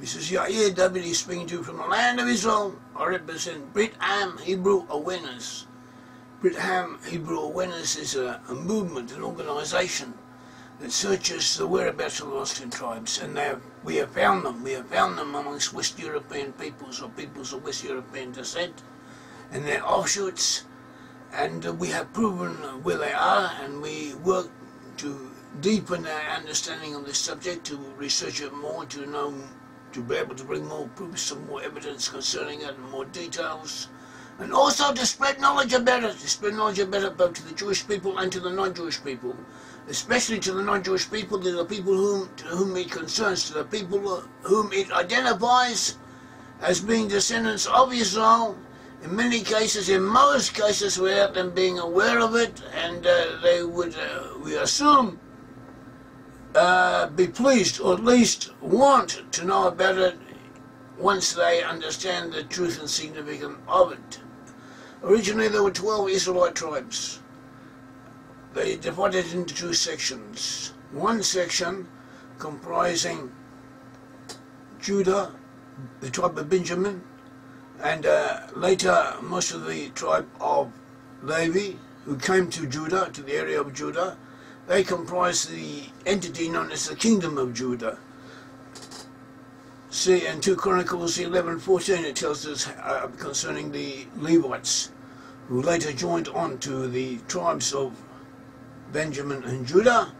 This is Yair is speaking to you from the land of Israel. I represent Brit-Am Hebrew Awareness. Brit-Am Hebrew Awareness is a, a movement, an organization that searches the whereabouts of the lost in tribes, and have, we have found them. We have found them amongst West European peoples or peoples of West European descent, and their offshoots, and uh, we have proven where they are, and we work to deepen our understanding of this subject, to research it more, to know, to be able to bring more proofs, some more evidence concerning it, and more details. And also to spread knowledge about it, to spread knowledge about it both to the Jewish people and to the non-Jewish people, especially to the non-Jewish people, to the people whom, to whom it concerns, to the people whom it identifies as being descendants of Israel, in many cases, in most cases, without them being aware of it, and uh, they would, uh, we assume, uh, be pleased, or at least want to know about it once they understand the truth and significance of it. Originally there were 12 Israelite tribes. They divided into two sections. One section comprising Judah, the tribe of Benjamin, and uh, later most of the tribe of Levi, who came to Judah, to the area of Judah, they comprise the entity known as the Kingdom of Judah. See, in 2 Chronicles 11, 14, it tells us uh, concerning the Levites, who later joined on to the tribes of Benjamin and Judah,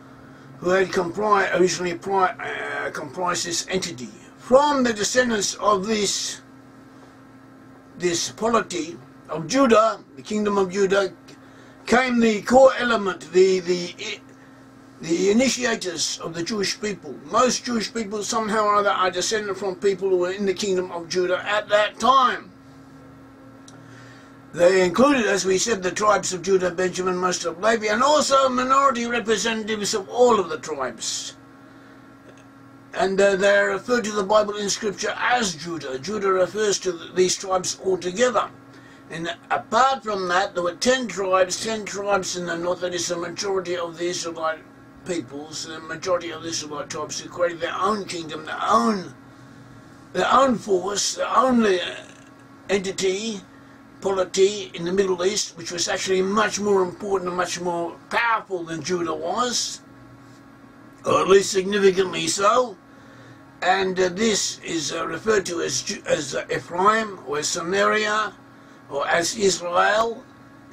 who had compri originally uh, comprised this entity. From the descendants of this, this polity of Judah, the kingdom of Judah, came the core element, the, the the initiators of the Jewish people. Most Jewish people somehow or other are descended from people who were in the kingdom of Judah at that time. They included, as we said, the tribes of Judah, Benjamin, most of Levi, and also minority representatives of all of the tribes. And uh, they are referred to the Bible in Scripture as Judah. Judah refers to these tribes altogether. And apart from that, there were ten tribes, ten tribes in the north, that is the majority of the Israelite peoples, the majority of the Israelite tribes, who created their own kingdom, their own, their own force, their own uh, entity, polity in the Middle East, which was actually much more important and much more powerful than Judah was, or at least significantly so. And uh, this is uh, referred to as, as uh, Ephraim, or Samaria, or as Israel,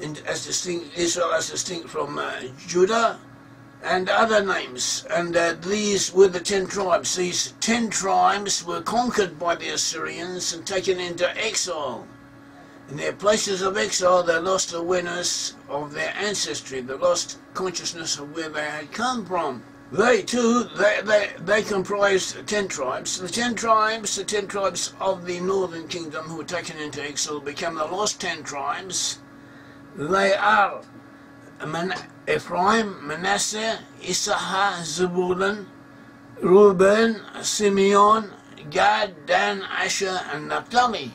and as distinct, Israel as distinct from uh, Judah, and other names. And uh, these were the ten tribes. These ten tribes were conquered by the Assyrians and taken into exile. In their places of exile, they lost awareness of their ancestry. They lost consciousness of where they had come from. They too, they, they, they comprised ten tribes. The ten tribes, the ten tribes of the northern kingdom who were taken into exile became the lost ten tribes. They are Ephraim, Manasseh, Issachar, Zebulun, Reuben, Simeon, Gad, Dan, Asher, and Naphtali.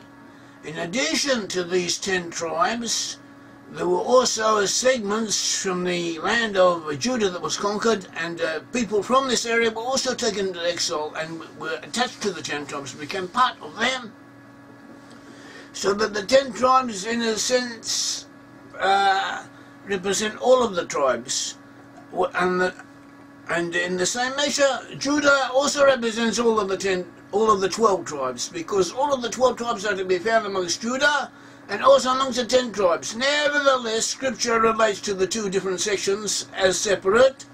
In addition to these ten tribes, there were also segments from the land of Judah that was conquered, and uh, people from this area were also taken into exile and were attached to the ten tribes, became part of them. So that the ten tribes, in a sense, uh, represent all of the tribes. And, the, and in the same measure, Judah also represents all of the ten, all of the twelve tribes, because all of the twelve tribes are to be found amongst Judah and also amongst the ten tribes. Nevertheless, Scripture relates to the two different sections as separate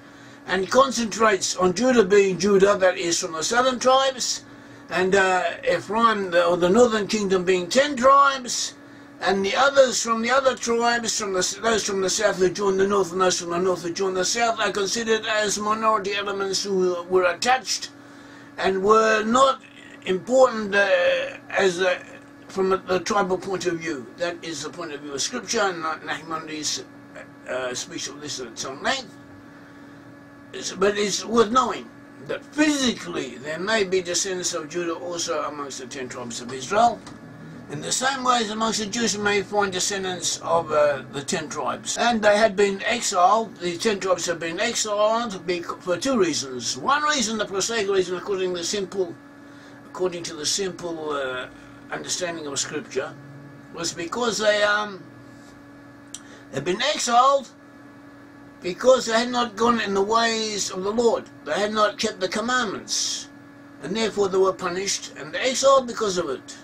and concentrates on Judah being Judah, that is from the southern tribes, and uh, Ephraim, the, or the northern kingdom, being ten tribes, and the others from the other tribes, from the, those from the south who joined the north and those from the north who joined the south, are considered as minority elements who were attached and were not important uh, as a, from the tribal point of view. That is the point of view of Scripture, and Nachmanides uh, speaks of this at some length. But it's worth knowing that physically there may be descendants of Judah also amongst the ten tribes of Israel, in the same way as amongst the Jews you may find descendants of uh, the ten tribes. And they had been exiled, the ten tribes had been exiled for two reasons. One reason, the prosaic reason, according to the simple according to the simple uh, understanding of Scripture, was because they um, had been exiled because they had not gone in the ways of the Lord. They had not kept the commandments, and therefore they were punished and exiled because of it.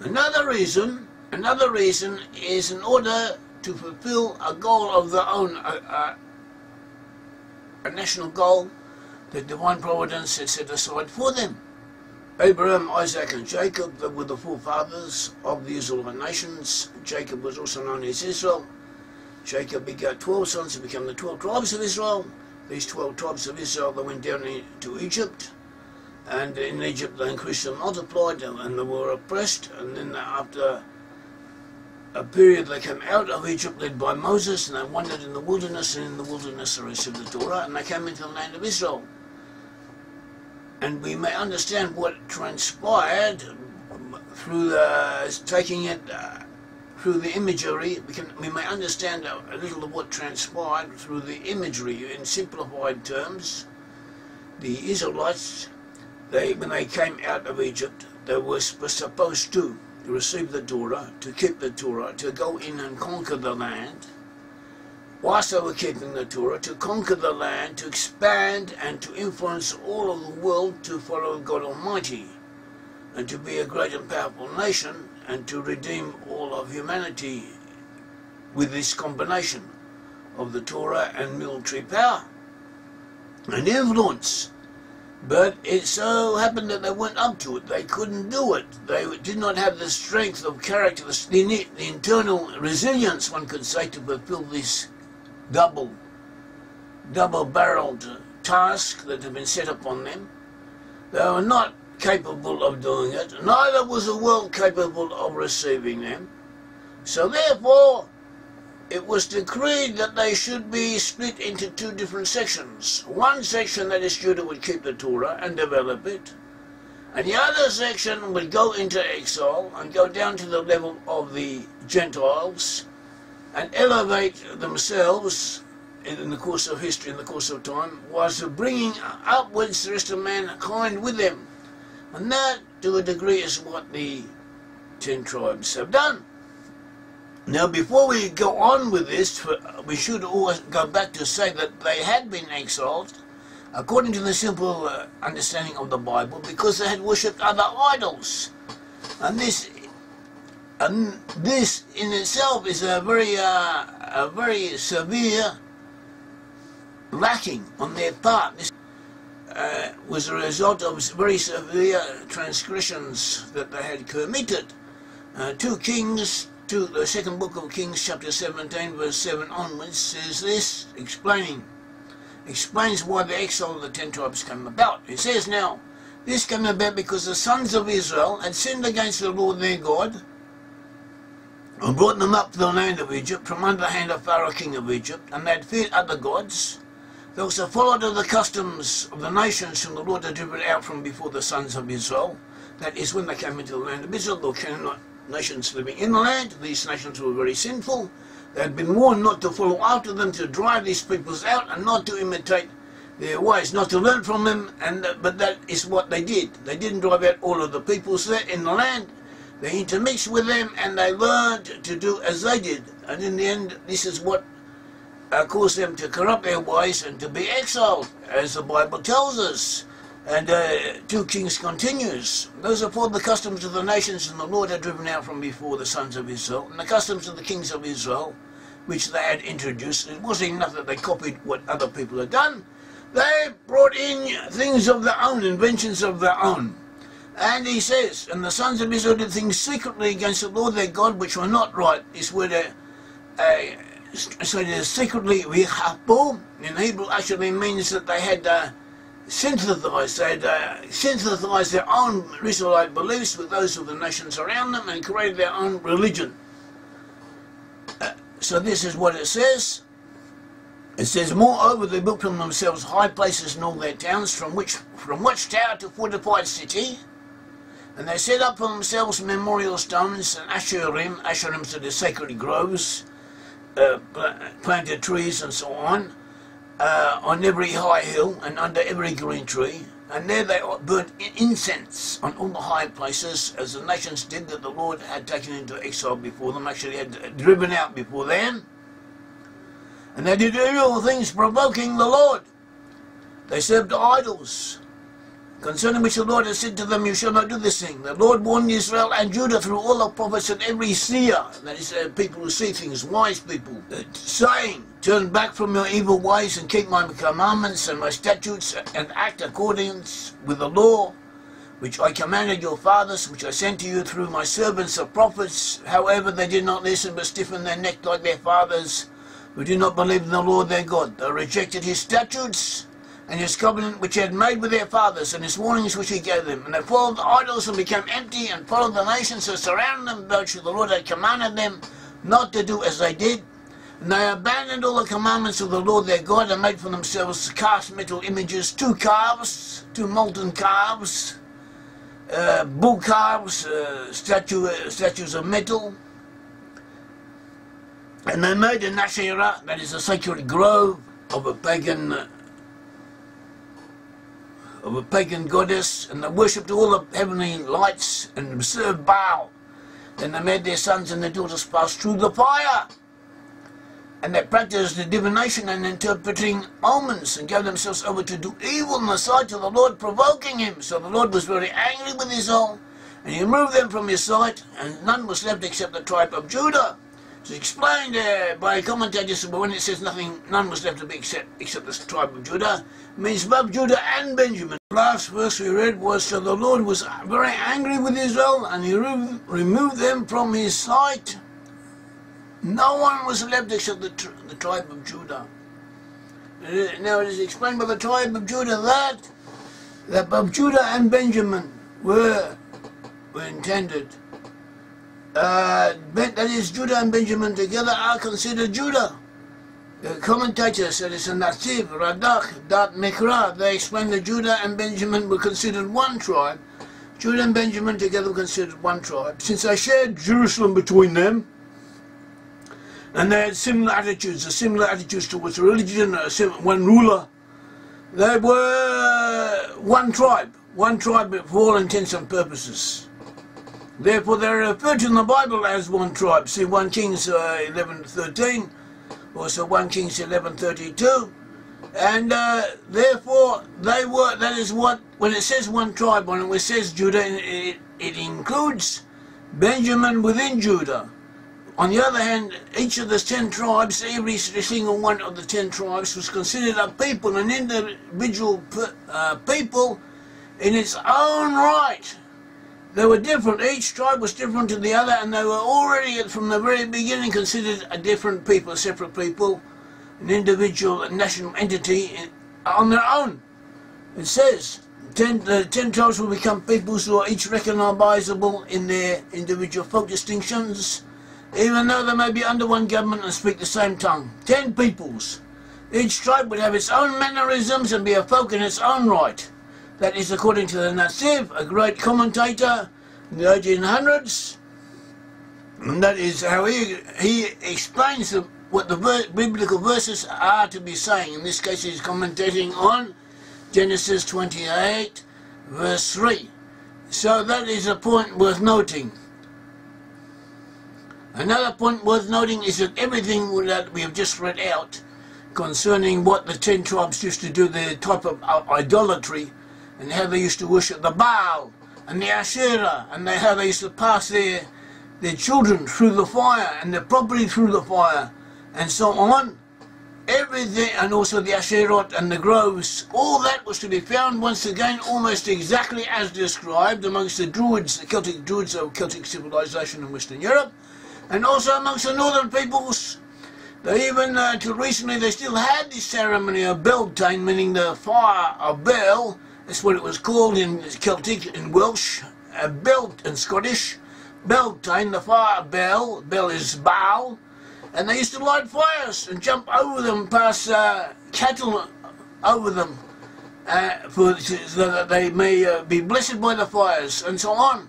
Another reason, another reason is in order to fulfill a goal of their own, a, a, a national goal that divine providence had set aside for them. Abraham, Isaac and Jacob were the forefathers of the Israelite nations. Jacob was also known as Israel. Jacob begat 12 sons who became the 12 tribes of Israel. These 12 tribes of Israel, they went down to Egypt. And in Egypt they increased and multiplied and they were oppressed. And then after a period they came out of Egypt led by Moses and they wandered in the wilderness and in the wilderness they received the Torah and they came into the land of Israel and we may understand what transpired through the, taking it uh, through the imagery. We can we may understand a, a, little of what transpired through the imagery in simplified terms. The Israelites, they when they came out of Egypt, they were, supposed to receive the Torah, to keep the Torah, to go in and conquer the land whilst they were keeping the Torah, to conquer the land, to expand and to influence all of the world to follow God Almighty, and to be a great and powerful nation, and to redeem all of humanity with this combination of the Torah and military power and influence. But it so happened that they went up to it. They couldn't do it. They did not have the strength of character, the, the internal resilience, one could say, to fulfill this double, double-barreled task that had been set upon them. They were not capable of doing it, neither was the world capable of receiving them. So therefore, it was decreed that they should be split into two different sections. One section that is Judah would keep the Torah and develop it, and the other section would go into exile and go down to the level of the Gentiles and elevate themselves in the course of history, in the course of time, was bringing upwards the rest of mankind with them. And that, to a degree, is what the ten tribes have done. Now, before we go on with this, we should always go back to say that they had been exiled, according to the simple uh, understanding of the Bible, because they had worshipped other idols. And this and this in itself is a very, uh, a very severe lacking on their part. This uh, was a result of very severe transgressions that they had committed. Uh, 2 Kings, to the second book of Kings, chapter 17, verse 7 onwards, says this, explaining, explains why the exile of the ten tribes came about. It says now, this came about because the sons of Israel had sinned against the Lord their God, and brought them up to the land of Egypt from under the hand of Pharaoh king of Egypt, and they had feared other gods. They also followed the customs of the nations whom the Lord had driven out from before the sons of Israel. That is when they came into the land of Israel, there were nations living in the land. These nations were very sinful. They had been warned not to follow after them, to drive these peoples out, and not to imitate their ways, not to learn from them. And uh, but that is what they did. They didn't drive out all of the peoples there in the land. They intermixed with them and they learned to do as they did. And in the end, this is what uh, caused them to corrupt their ways and to be exiled, as the Bible tells us. And uh, 2 Kings continues. Those are for the customs of the nations and the Lord had driven out from before the sons of Israel, and the customs of the kings of Israel, which they had introduced. It wasn't enough that they copied what other people had done. They brought in things of their own, inventions of their own. And he says, and the sons of Israel did things secretly against the Lord their God, which were not right. This word, uh, uh, so it is secretly. In Hebrew, actually means that they had uh, synthesized, uh, their own Israelite beliefs with those of the nations around them and created their own religion. Uh, so this is what it says. It says, Moreover, they built from themselves high places in all their towns, from which from which tower to fortified city, and they set up for themselves memorial stones and asherim, asherims are the sacred groves, uh, planted trees and so on, uh, on every high hill and under every green tree. And there they burnt incense on all the high places, as the nations did that the Lord had taken into exile before them, actually had driven out before them. And they did evil things provoking the Lord. They served idols, concerning which the Lord has said to them, You shall not do this thing. The Lord warned Israel and Judah through all the prophets and every seer, that is, uh, people who see things, wise people, uh, saying, Turn back from your evil ways and keep my commandments and my statutes and act accordance with the law which I commanded your fathers, which I sent to you through my servants the prophets. However, they did not listen but stiffened their neck like their fathers, who did not believe in the Lord their God. They rejected his statutes and his covenant which he had made with their fathers, and his warnings which he gave them. And they followed the idols and became empty, and followed the nations that surrounded them, which the Lord had commanded them not to do as they did. And they abandoned all the commandments of the Lord their God, and made for themselves cast metal images, two calves, two molten calves, uh, bull calves, uh, statue, uh, statues of metal. And they made an Asherah, that is a sacred grove of a pagan uh, of a pagan goddess, and they worshipped all the heavenly lights and served Baal. Then they made their sons and their daughters pass through the fire. And they practiced the divination and interpreting omens and gave themselves over to do evil in the sight of the Lord, provoking him. So the Lord was very angry with his Israel, and he removed them from his sight, and none was left except the tribe of Judah. It's explained uh, by commentators, when it says nothing, none was left to be except, except the tribe of Judah, means both Judah and Benjamin. The last verse we read was, So the Lord was very angry with Israel, and he re removed them from his sight. No one was left except the, the tribe of Judah. Now it is explained by the tribe of Judah that, that both Judah and Benjamin were, were intended uh, that is Judah and Benjamin together are considered Judah. The commentators a Netziv, Radak, Dat Mikra. They explain that Judah and Benjamin were considered one tribe. Judah and Benjamin together were considered one tribe. Since they shared Jerusalem between them, and they had similar attitudes, a similar attitudes towards religion, one ruler, they were one tribe, one tribe for all intents and purposes. Therefore, they're referred to in the Bible as one tribe. See 1 Kings uh, 11.13, also 1 Kings 11.32. And uh, therefore, they were, that is what, when it says one tribe, when it says Judah, it, it includes Benjamin within Judah. On the other hand, each of the ten tribes, every single one of the ten tribes was considered a people, an individual uh, people in its own right. They were different. Each tribe was different to the other, and they were already from the very beginning considered a different people, a separate people, an individual, a national entity eh, on their own. It says ten, the ten tribes will become peoples who are each recognizable in their individual folk distinctions, even though they may be under one government and speak the same tongue. Ten peoples. Each tribe would have its own mannerisms and be a folk in its own right. That is according to the Netziv, a great commentator in the 1800s. And that is how he, he explains the, what the ver biblical verses are to be saying. In this case, he's commentating on Genesis 28, verse 3. So that is a point worth noting. Another point worth noting is that everything that we have just read out concerning what the ten tribes used to do, their type of idolatry, and how they used to worship the Baal and the Asherah and they, how they used to pass their, their children through the fire and their property through the fire and so on. Everything, and also the Asherot and the groves, all that was to be found once again almost exactly as described amongst the Druids, the Celtic Druids of Celtic civilization in Western Europe, and also amongst the northern peoples. They even, uh, till recently, they still had this ceremony of Beltane, meaning the fire of Bel, that's what it was called in Celtic, in Welsh, a belt in Scottish. Beltane, the fire bell, bell is Baal, and they used to light fires and jump over them past uh, cattle over them uh, for, so that they may uh, be blessed by the fires and so on.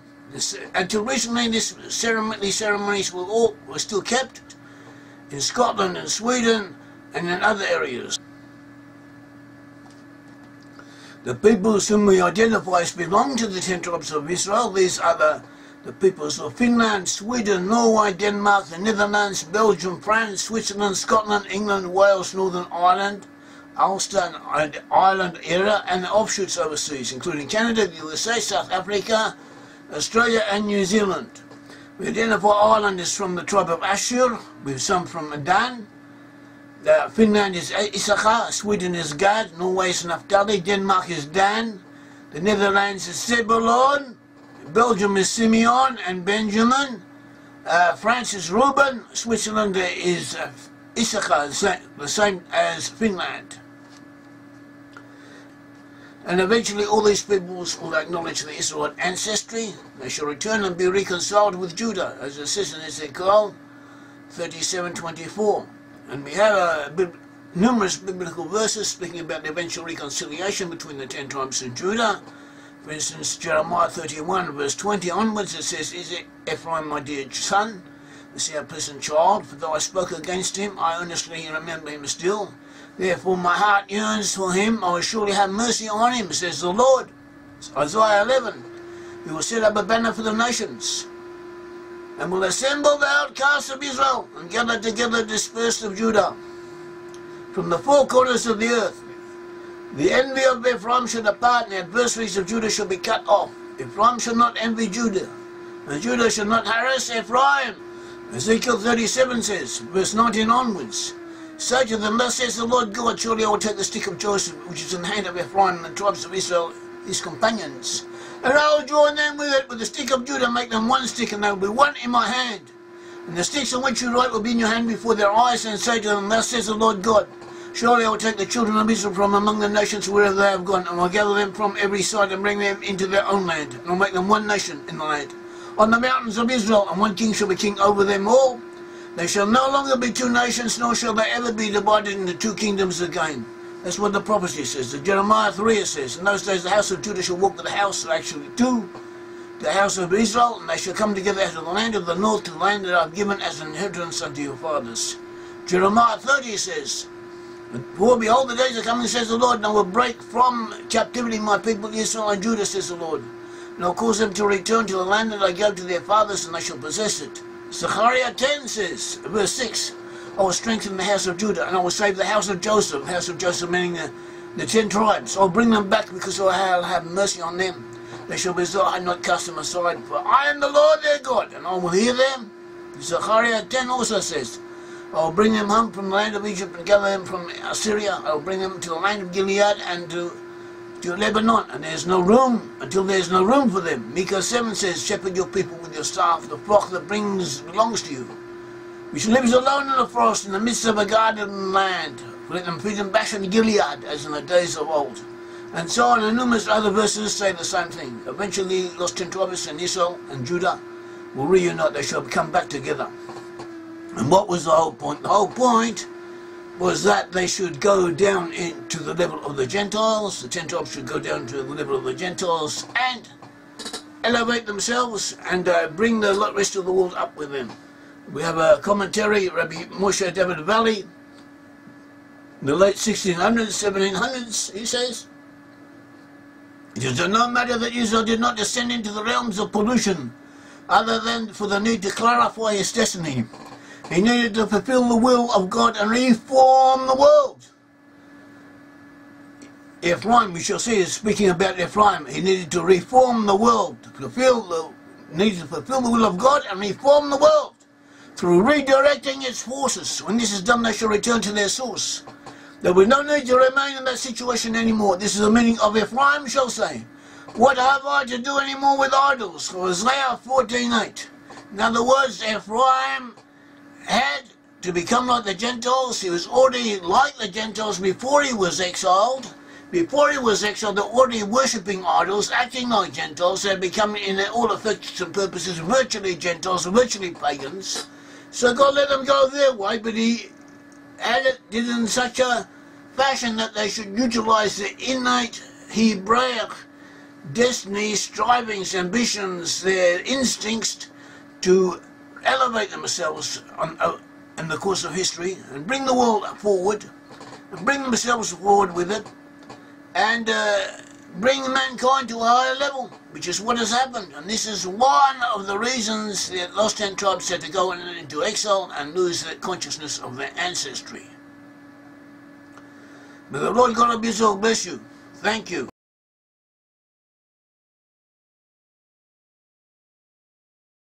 Until recently, this ceremony, these ceremonies were, all, were still kept in Scotland and Sweden and in other areas. The peoples whom we identify as belong to the ten tribes of Israel, these are the, the peoples of Finland, Sweden, Norway, Denmark, the Netherlands, Belgium, France, Switzerland, Scotland, England, Wales, Northern Ireland, Ulster and Ireland area, and the offshoots overseas, including Canada, the USA, South Africa, Australia and New Zealand. We identify Ireland as from the tribe of Ashur, with some from Dan, uh, Finland is Issachar, Sweden is Gad, Norway is Naphtali, Denmark is Dan, the Netherlands is Zebulon, Belgium is Simeon and Benjamin, uh, France is Reuben, Switzerland is uh, Issachar, the same as Finland. And eventually all these peoples will acknowledge the Israelite ancestry. They shall return and be reconciled with Judah, as it says in Ezekiel 37.24. And we have uh, numerous biblical verses speaking about the eventual reconciliation between the ten tribes of Judah. For instance, Jeremiah 31 verse 20 onwards it says, Is it Ephraim my dear son? Is he a pleasant child? For though I spoke against him, I earnestly remember him still. Therefore my heart yearns for him. I will surely have mercy on him, says the Lord. It's Isaiah 11. He will set up a banner for the nations and will assemble the outcasts of Israel and gather together the dispersed of Judah from the four corners of the earth. The envy of Ephraim shall depart, and the adversaries of Judah shall be cut off. Ephraim shall not envy Judah, and Judah shall not harass Ephraim. Ezekiel 37 says, verse 19 onwards, Say to them, Thus says the Lord God, Surely I will take the stick of Joseph, which is in the hand of Ephraim, and the tribes of Israel, his companions, and I will join them with it with the stick of Judah, and make them one stick, and they will be one in my hand. And the sticks on which you write will be in your hand before their eyes, and say to them, Thus says the Lord God, Surely I will take the children of Israel from among the nations wherever they have gone, and I will gather them from every side and bring them into their own land, and I will make them one nation in the land. On the mountains of Israel, and one king shall be king over them all. They shall no longer be two nations, nor shall they ever be divided into two kingdoms again. That's what the prophecy says. The Jeremiah 3 says, In those days the house of Judah shall walk with the house, actually two, the house of Israel, and they shall come together out of the land of the north to the land that I've given as an inheritance unto your fathers. Jeremiah 30 says, For behold, the days are coming, says the Lord, and I will break from captivity my people Israel and Judah, says the Lord. And I'll cause them to return to the land that I gave to their fathers, and they shall possess it. Zechariah 10 says, verse 6, I will strengthen the house of Judah, and I will save the house of Joseph, house of Joseph meaning the, the ten tribes. I'll bring them back because I will have mercy on them. They shall be so I not cast them aside, for I am the Lord their God, and I will hear them. Zechariah 10 also says, I will bring them home from the land of Egypt and gather them from Assyria. I will bring them to the land of Gilead and to, to Lebanon, and there's no room until there's no room for them. Micah 7 says, Shepherd your people with your staff, the flock that brings belongs to you which lives alone in the forest in the midst of a garden land. Let them feed in Bashan Gilead, as in the days of old. And so on, and numerous other verses say the same thing. Eventually, lost ten tribes and Israel and Judah will reunite, they shall come back together. And what was the whole point? The whole point was that they should go down into the level of the Gentiles, the ten tribes should go down to the level of the Gentiles and elevate themselves and uh, bring the rest of the world up with them. We have a commentary, Rabbi Moshe David Valle, in the late 1600s, 1700s, he says, It is no matter that Israel did not descend into the realms of pollution, other than for the need to clarify his destiny. He needed to fulfill the will of God and reform the world. Ephraim, we shall see, is speaking about Ephraim. He needed to reform the world, to fulfill the, needed to fulfill the will of God and reform the world through redirecting its forces. When this is done, they shall return to their source. There will be no need to remain in that situation anymore. This is the meaning of Ephraim shall say, What have I to do anymore with idols? For Isaiah 14.8 In other words, Ephraim had to become like the Gentiles. He was already like the Gentiles before he was exiled. Before he was exiled, they were already worshipping idols, acting like Gentiles. They had become, in all effects and purposes, virtually Gentiles, virtually pagans. So God let them go their way, but he had it, did in such a fashion that they should utilize the innate Hebraic destiny, strivings, ambitions, their instincts to elevate themselves on, uh, in the course of history and bring the world forward and bring themselves forward with it. And uh, bring mankind to a higher level, which is what has happened. And this is one of the reasons the lost ten tribes had to go into exile and lose the consciousness of their ancestry. May the Lord God of Israel bless you. Thank you.